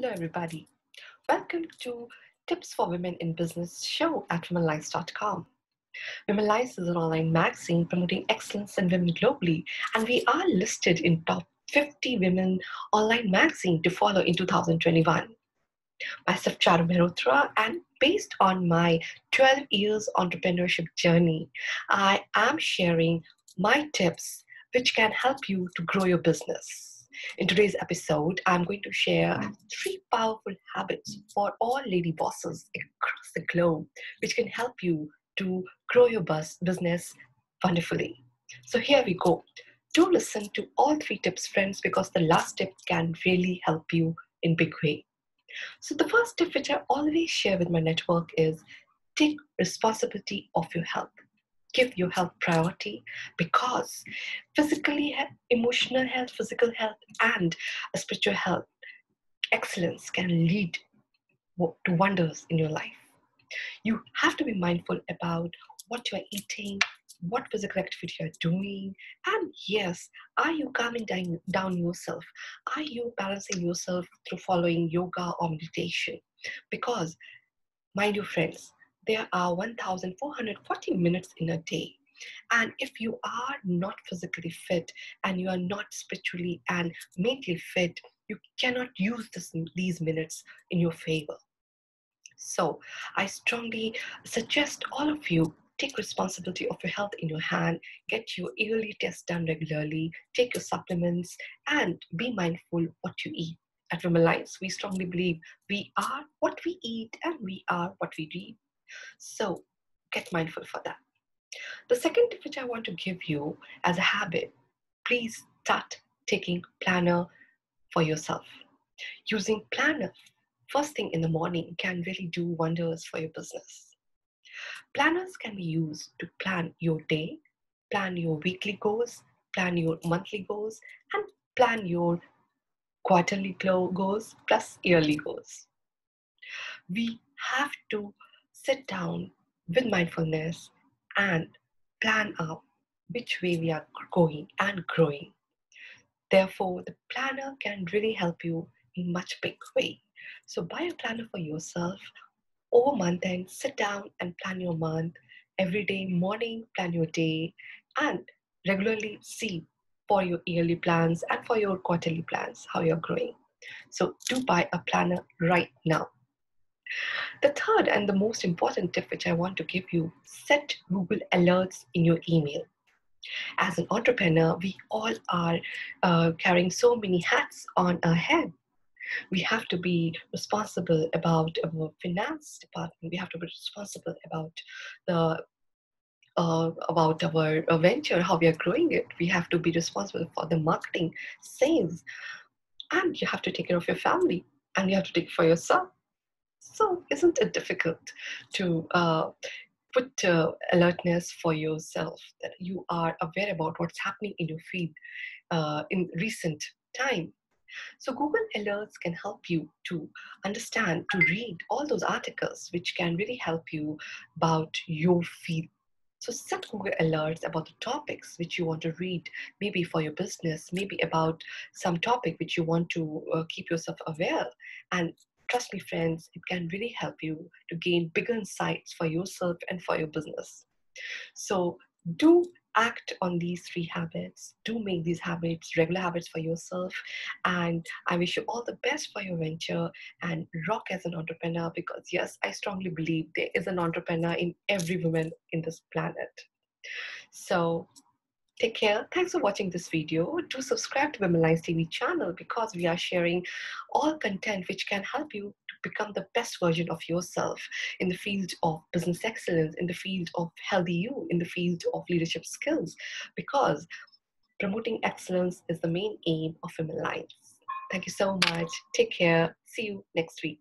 Hello, everybody. Welcome to Tips for Women in Business show at womenlines.com. Women Lice is an online magazine promoting excellence in women globally, and we are listed in top 50 women online magazine to follow in 2021. Myself, Charu Mehrotra, and based on my 12 years entrepreneurship journey, I am sharing my tips which can help you to grow your business. In today's episode, I'm going to share three powerful habits for all lady bosses across the globe, which can help you to grow your bus business wonderfully. So here we go. Do listen to all three tips, friends, because the last tip can really help you in big way. So the first tip which I always share with my network is take responsibility of your health give your health priority because physically emotional health physical health and spiritual health excellence can lead to wonders in your life. You have to be mindful about what you are eating what physical activity you're doing and yes are you calming down, down yourself? Are you balancing yourself through following yoga or meditation? Because mind you friends there are 1,440 minutes in a day. And if you are not physically fit and you are not spiritually and mentally fit, you cannot use this, these minutes in your favor. So I strongly suggest all of you take responsibility of your health in your hand, get your yearly tests done regularly, take your supplements, and be mindful what you eat. At Womenlines, we strongly believe we are what we eat and we are what we read. So get mindful for that. The second tip which I want to give you as a habit, please start taking planner for yourself. Using planner first thing in the morning can really do wonders for your business. Planners can be used to plan your day, plan your weekly goals, plan your monthly goals, and plan your quarterly goals plus yearly goals. We have to sit down with mindfulness and plan out which way we are going and growing. Therefore, the planner can really help you in much big way. So buy a planner for yourself over month end, sit down and plan your month. Every day morning, plan your day and regularly see for your yearly plans and for your quarterly plans how you're growing. So do buy a planner right now. The third and the most important tip which I want to give you set Google Alerts in your email. As an entrepreneur, we all are uh, carrying so many hats on our head. We have to be responsible about our finance department. We have to be responsible about the uh, about our venture, how we are growing it. We have to be responsible for the marketing, sales, and you have to take care of your family, and you have to take for yourself. So, isn't it difficult to uh, put uh, alertness for yourself that you are aware about what's happening in your feed uh, in recent time? So, Google Alerts can help you to understand, to read all those articles, which can really help you about your feed. So, set Google Alerts about the topics which you want to read, maybe for your business, maybe about some topic which you want to uh, keep yourself aware, and Trust me, friends, it can really help you to gain bigger insights for yourself and for your business. So, do act on these three habits. Do make these habits regular habits for yourself. And I wish you all the best for your venture and rock as an entrepreneur because, yes, I strongly believe there is an entrepreneur in every woman in this planet. So, Take care. Thanks for watching this video. Do subscribe to Womenlines TV channel because we are sharing all content which can help you to become the best version of yourself in the field of business excellence, in the field of healthy you, in the field of leadership skills. Because promoting excellence is the main aim of Womenlines. Thank you so much. Take care. See you next week.